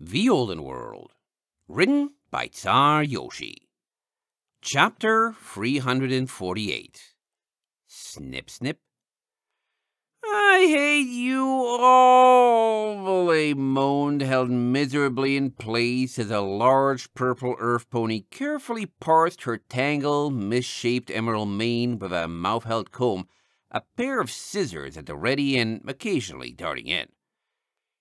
The Olden World, written by Czar Yoshi. Chapter 348 Snip Snip. I hate you all, Valet moaned, held miserably in place as a large purple earth pony carefully parsed her tangled, misshapen emerald mane with a mouth-held comb, a pair of scissors at the ready and occasionally darting in.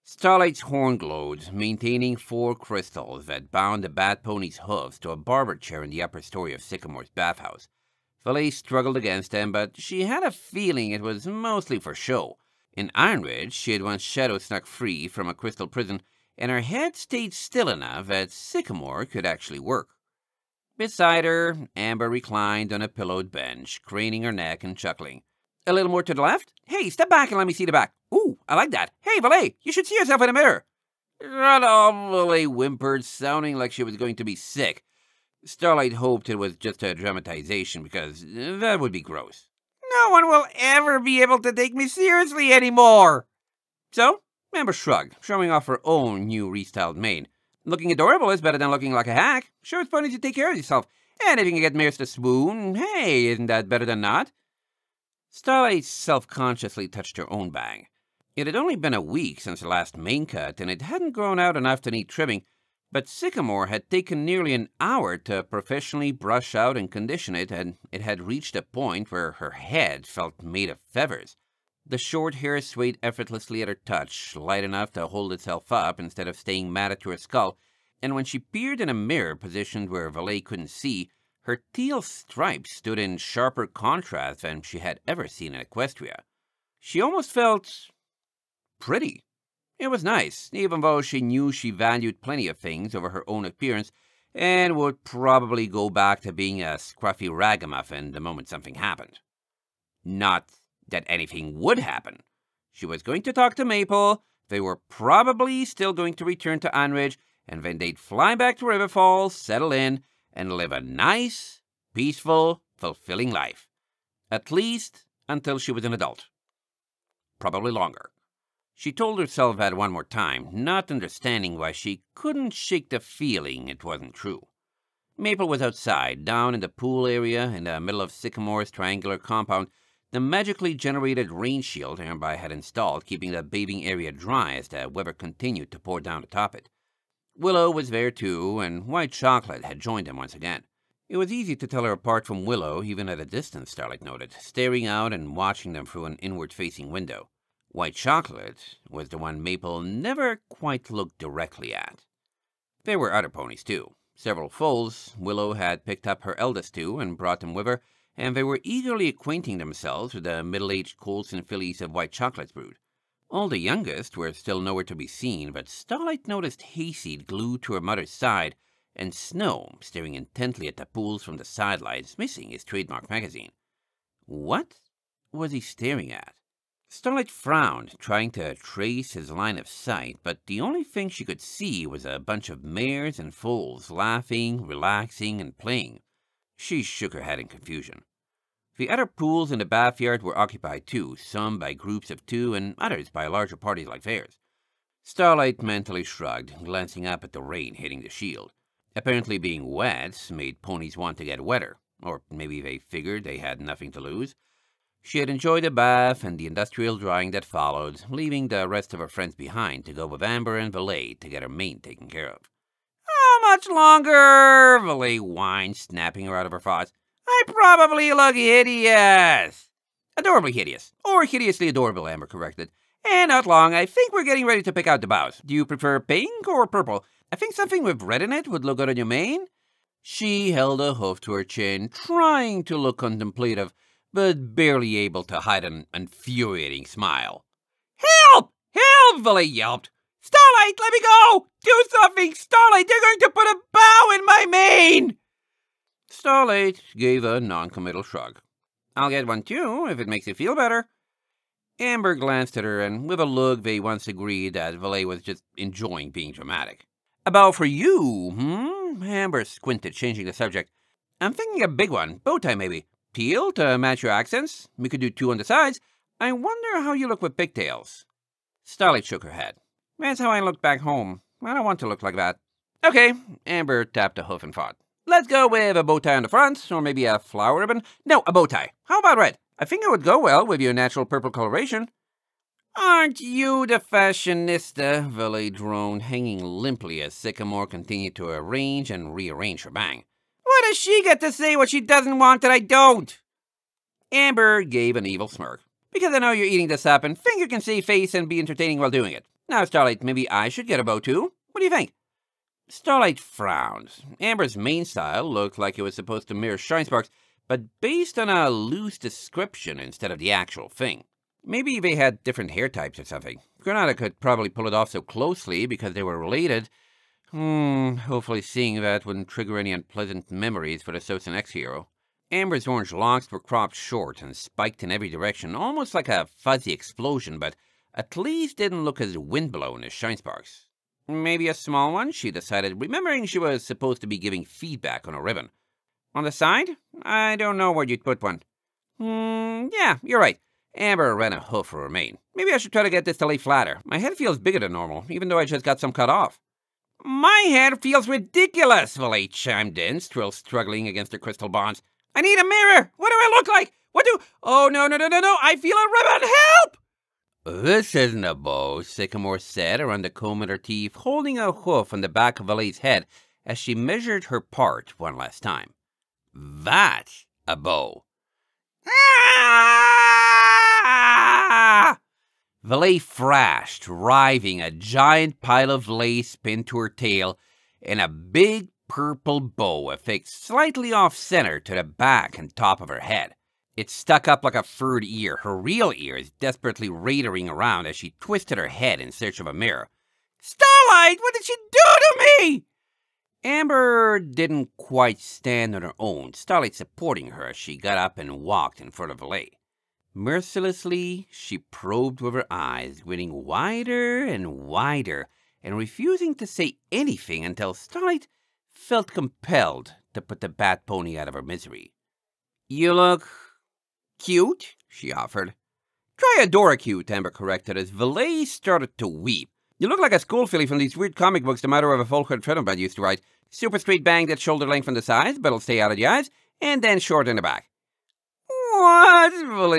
Starlight's horn glowed, maintaining four crystals that bound the bat pony's hooves to a barber chair in the upper story of Sycamore's bathhouse. Valet struggled against them, but she had a feeling it was mostly for show. In Ironridge, she had once shadow snuck free from a crystal prison, and her head stayed still enough that Sycamore could actually work. Beside her, Amber reclined on a pillowed bench, craning her neck and chuckling. A little more to the left? Hey, step back and let me see the back. Ooh, I like that. Hey, Valet, you should see yourself in the mirror. Up, Valet whimpered, sounding like she was going to be sick. Starlight hoped it was just a dramatization because that would be gross. No one will ever be able to take me seriously anymore. So, Amber shrugged, showing off her own new restyled mane. Looking adorable is better than looking like a hack. Sure, it's funny to take care of yourself. And if you can get Mares to swoon, hey, isn't that better than not? Starlight self-consciously touched her own bang. It had only been a week since the last mane cut, and it hadn't grown out enough to need trimming, but Sycamore had taken nearly an hour to professionally brush out and condition it, and it had reached a point where her head felt made of feathers. The short hair swayed effortlessly at her touch, light enough to hold itself up instead of staying matted to her skull, and when she peered in a mirror positioned where Valet couldn't see, her teal stripes stood in sharper contrast than she had ever seen in Equestria. She almost felt pretty. It was nice, even though she knew she valued plenty of things over her own appearance and would probably go back to being a scruffy ragamuffin the moment something happened. Not that anything would happen. She was going to talk to Maple, they were probably still going to return to Ironridge, and then they'd fly back to Riverfall, settle in, and live a nice, peaceful, fulfilling life. At least until she was an adult. Probably longer. She told herself that one more time, not understanding why she couldn't shake the feeling it wasn't true. Maple was outside, down in the pool area in the middle of Sycamore's triangular compound, the magically generated rain shield Amber had installed, keeping the bathing area dry as the weather continued to pour down atop it. Willow was there too, and White Chocolate had joined them once again. It was easy to tell her apart from Willow, even at a distance, Starlight noted, staring out and watching them through an inward-facing window. White Chocolate was the one Maple never quite looked directly at. There were other ponies too. Several foals Willow had picked up her eldest two and brought them with her, and they were eagerly acquainting themselves with the middle-aged colts and fillies of White Chocolate's brood. All the youngest were still nowhere to be seen, but Starlight noticed Hayseed glued to her mother's side, and Snow staring intently at the pools from the sidelines, missing his trademark magazine. What was he staring at? Starlight frowned, trying to trace his line of sight, but the only thing she could see was a bunch of mares and foals laughing, relaxing, and playing. She shook her head in confusion. The other pools in the bathyard were occupied too, some by groups of two and others by larger parties like theirs. Starlight mentally shrugged, glancing up at the rain hitting the shield. Apparently being wet made ponies want to get wetter, or maybe they figured they had nothing to lose. She had enjoyed the bath and the industrial drying that followed, leaving the rest of her friends behind to go with Amber and Valet to get her mane taken care of. How much longer? Valet whined, snapping her out of her thoughts. I probably look hideous. Adorably hideous. Or hideously adorable, Amber corrected. And not long, I think we're getting ready to pick out the bows. Do you prefer pink or purple? I think something with red in it would look good on your mane. She held a hoof to her chin, trying to look contemplative, but barely able to hide an infuriating smile. Help! Help! Valet yelped. Starlight, let me go! Do something! Starlight, they're going to put a bow in my mane! Starlight gave a non-committal shrug. I'll get one too, if it makes you feel better. Amber glanced at her, and with a look they once agreed that Valet was just enjoying being dramatic. A bow for you, hmm? Amber squinted, changing the subject. I'm thinking a big one, bow tie maybe. To match your accents. We could do two on the sides. I wonder how you look with pigtails. Starlight shook her head. That's how I look back home. I don't want to look like that. Okay, Amber tapped a hoof and thought. Let's go with a bow tie on the front, or maybe a flower ribbon. No, a bow tie. How about red? I think it would go well with your natural purple coloration. Aren't you the fashionista? Valet droned, hanging limply as Sycamore continued to arrange and rearrange her bang. Does she get to say what she doesn't want that I don't? Amber gave an evil smirk. Because I know you're eating this up and think you can save face and be entertaining while doing it. Now, Starlight, maybe I should get a bow too? What do you think? Starlight frowned. Amber's main style looked like it was supposed to mirror Shinesparks, but based on a loose description instead of the actual thing. Maybe they had different hair types or something. Granada could probably pull it off so closely because they were related. Hmm, hopefully seeing that wouldn't trigger any unpleasant memories for the Sosen X hero. Amber's orange locks were cropped short and spiked in every direction, almost like a fuzzy explosion, but at least didn't look as windblown as Shinesparks. Maybe a small one, she decided, remembering she was supposed to be giving feedback on a ribbon. On the side? I don't know where you'd put one. Hmm, yeah, you're right. Amber ran a hoof for her mane. Maybe I should try to get this to lay flatter. My head feels bigger than normal, even though I just got some cut off. My head feels ridiculous, Valet chimed in, still struggling against her crystal bonds. I need a mirror! What do I look like? What do... Oh, no, no, no, no, no! I feel a ribbon! Help! This isn't a bow, Sycamore said around the comb at her teeth, holding a hoof on the back of Valet's head as she measured her part one last time. That's a bow. Ah! Valet thrashed, riving a giant pile of lace pinned to her tail and a big purple bow affixed slightly off center to the back and top of her head. It stuck up like a furred ear, her real ears desperately rattling around as she twisted her head in search of a mirror. Starlight, what did she do to me? Amber didn't quite stand on her own, Starlight supporting her as she got up and walked in front of Valet. Mercilessly, she probed with her eyes, grinning wider and wider, and refusing to say anything until Starlight felt compelled to put the bat pony out of her misery. You look cute, she offered. Try Adora cute, Amber corrected as Valet started to weep. You look like a school filly from these weird comic books the matter of a Folkhead Treadleman used to write. Super straight bang at shoulder length from the sides, but it'll stay out of the eyes, and then short in the back. What?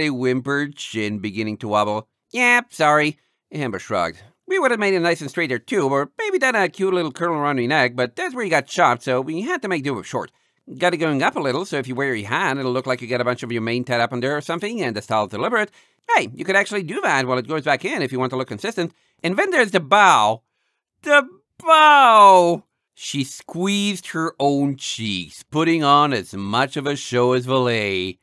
Whimpered, chin beginning to wobble. Yeah, sorry. Amber shrugged. We would have made it nice and straight there too, or maybe done a cute little curl around your neck, but that's where you got chopped, so we had to make do with short. Got it going up a little, so if you wear your hat, it'll look like you got a bunch of your mane tied up under or something, and the style's deliberate. Hey, you could actually do that while it goes back in if you want to look consistent. And then there's the bow. The bow! She squeezed her own cheeks, putting on as much of a show as Valet.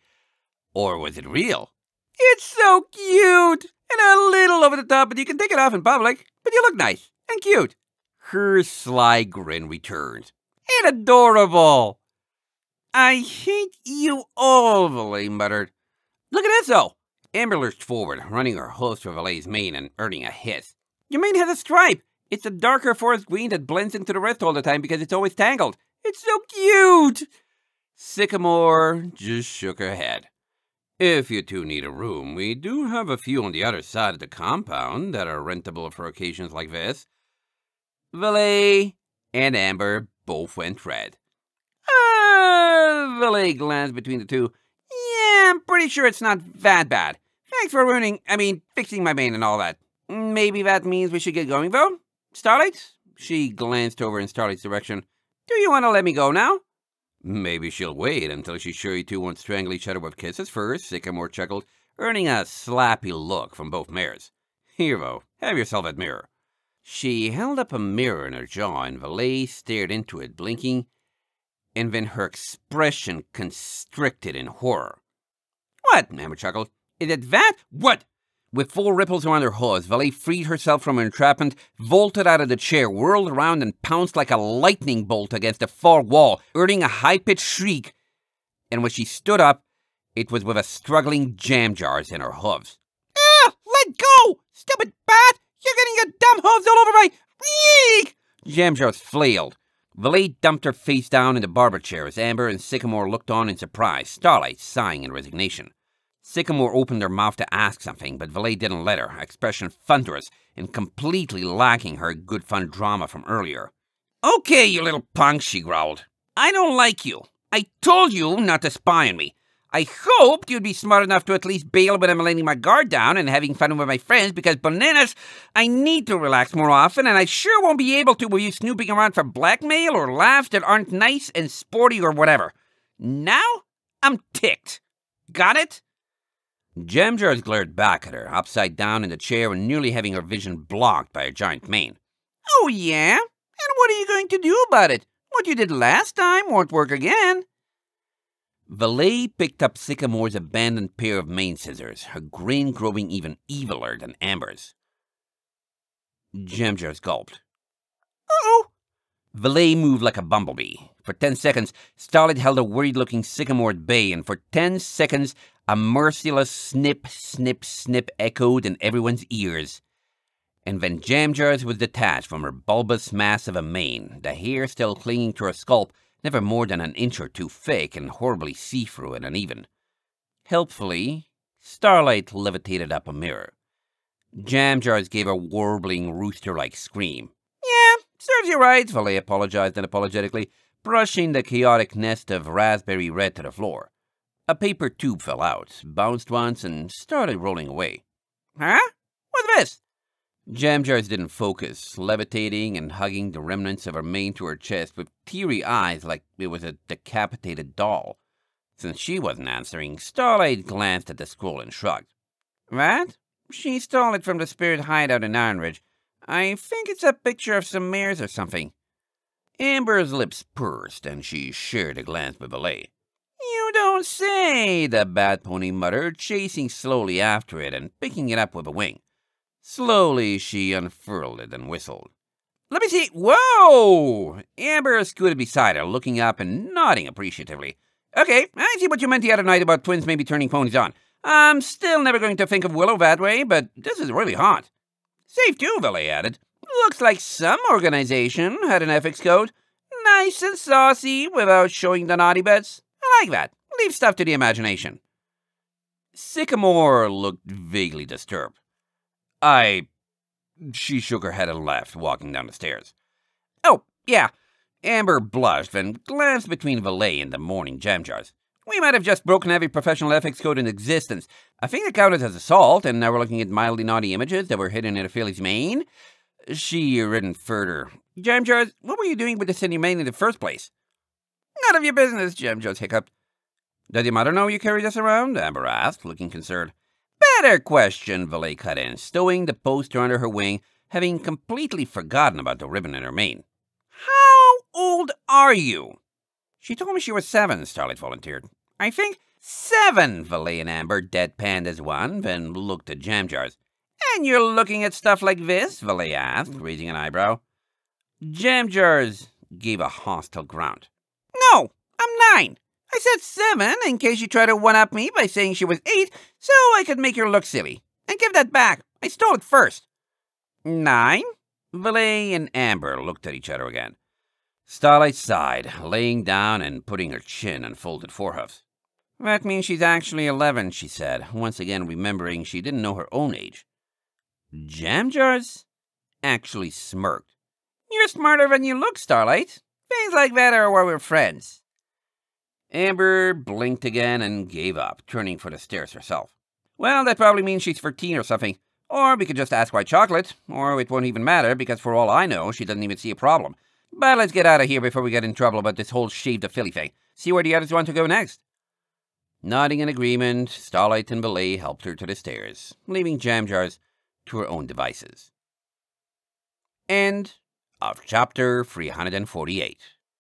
Or was it real? It's so cute! And a little over the top, but you can take it off in public. But you look nice and cute. Her sly grin returned. And adorable! I hate you all, Valet muttered. Look at this, though! Amber lurched forward, running her hose through Valet's mane and earning a hiss. Your mane has a stripe! It's a darker forest green that blends into the rest all the time because it's always tangled. It's so cute! Sycamore just shook her head. If you two need a room, we do have a few on the other side of the compound that are rentable for occasions like this. Valet and Amber both went red. Uh, Valet glanced between the two. Yeah, I'm pretty sure it's not that bad. Thanks for ruining, I mean, fixing my mane and all that. Maybe that means we should get going, though? Starlight? She glanced over in Starlight's direction. Do you want to let me go now? Maybe she'll wait until she's sure you two won't strangle each other with kisses first, Sycamore chuckled, earning a slappy look from both mares. Here, though, have yourself that mirror. She held up a mirror in her jaw, and Valet stared into it, blinking, and then her expression constricted in horror. What? Amber chuckled. Is it that? What? With full ripples around her hooves, Valet freed herself from her entrapment, vaulted out of the chair, whirled around, and pounced like a lightning bolt against the far wall, earning a high-pitched shriek. And when she stood up, it was with a struggling jam jars in her hooves. Ah! Let go! Stupid bat! You're getting your dumb hooves all over my... Eek! Jam jars flailed. Valet dumped her face down in the barber chair as Amber and Sycamore looked on in surprise, Starlight sighing in resignation. Sycamore opened her mouth to ask something, but Valet didn't let her, expression thunderous, and completely lacking her good fun drama from earlier. Okay, you little punk, she growled. I don't like you. I told you not to spy on me. I hoped you'd be smart enough to at least bail when I'm letting my guard down and having fun with my friends because bananas, I need to relax more often and I sure won't be able to with you snooping around for blackmail or laughs that aren't nice and sporty or whatever. Now I'm ticked. Got it? Jamjars glared back at her, upside down in the chair and nearly having her vision blocked by a giant mane. Oh, yeah? And what are you going to do about it? What you did last time won't work again. Valet picked up Sycamore's abandoned pair of mane scissors, her grin growing even eviler than Amber's. Jamjars gulped. Valet moved like a bumblebee. For ten seconds, Starlight held a worried-looking Sycamore at bay, and for ten seconds, a merciless snip, snip, snip echoed in everyone's ears. And when Jamjars was detached from her bulbous mass of a mane, the hair still clinging to her scalp, never more than an inch or two thick and horribly see-through and uneven. Helpfully, Starlight levitated up a mirror. Jamjars gave a warbling rooster-like scream. Serves you right, Valet apologized unapologetically, brushing the chaotic nest of raspberry red to the floor. A paper tube fell out, bounced once, and started rolling away. Huh? What's this? Jamjars didn't focus, levitating and hugging the remnants of her mane to her chest with teary eyes like it was a decapitated doll. Since she wasn't answering, Starlight glanced at the scroll and shrugged. What? She stole it from the spirit hideout in Ironridge. I think it's a picture of some mares or something. Amber's lips pursed, and she shared a glance with Valet. You don't say, the bat pony muttered, chasing slowly after it and picking it up with a wing. Slowly she unfurled it and whistled. Let me see. Whoa! Amber scooted beside her, looking up and nodding appreciatively. Okay, I see what you meant the other night about twins maybe turning ponies on. I'm still never going to think of Willow that way, but this is really hot. Safe too, Valet added. Looks like some organization had an ethics code. Nice and saucy without showing the naughty bits. I like that. Leave stuff to the imagination. Sycamore looked vaguely disturbed. I. She shook her head and laughed, walking down the stairs. Oh, yeah. Amber blushed and glanced between Valet and the morning Jamjars. We might have just broken every professional ethics code in existence. I think it counted as assault, and now we're looking at mildly naughty images that were hidden in a filly's mane. She ridden further. Jamjars, what were you doing with in your mane in the first place? None of your business, Jamjars hiccuped. Does your mother know you carry this around? Amber asked, looking concerned. Better question, Valet cut in, stowing the poster under her wing, having completely forgotten about the ribbon in her mane. How old are you? She told me she was seven, Starlight volunteered. I think seven, Valet and Amber deadpanned as one, then looked at jam jars. And you're looking at stuff like this? Valet asked, raising an eyebrow. Jam jars gave a hostile grunt. No, I'm nine. I said seven in case you try to one-up me by saying she was eight, so I could make her look silly. And give that back. I stole it first. Nine? Valet and Amber looked at each other again. Starlight sighed, laying down and putting her chin on folded forehoofs. That means she's actually eleven, she said, once again remembering she didn't know her own age. Jam jars? actually smirked. You're smarter than you look, Starlight. Things like that are why we're friends. Amber blinked again and gave up, turning for the stairs herself. Well, that probably means she's 13 or something. Or we could just ask White Chocolate, or it won't even matter because for all I know, she doesn't even see a problem. But let's get out of here before we get in trouble about this whole shaved a filly thing. See where the others want to go next. Nodding in agreement, Starlight and Valet helped her to the stairs, leaving Jamjars to her own devices. End of chapter 348.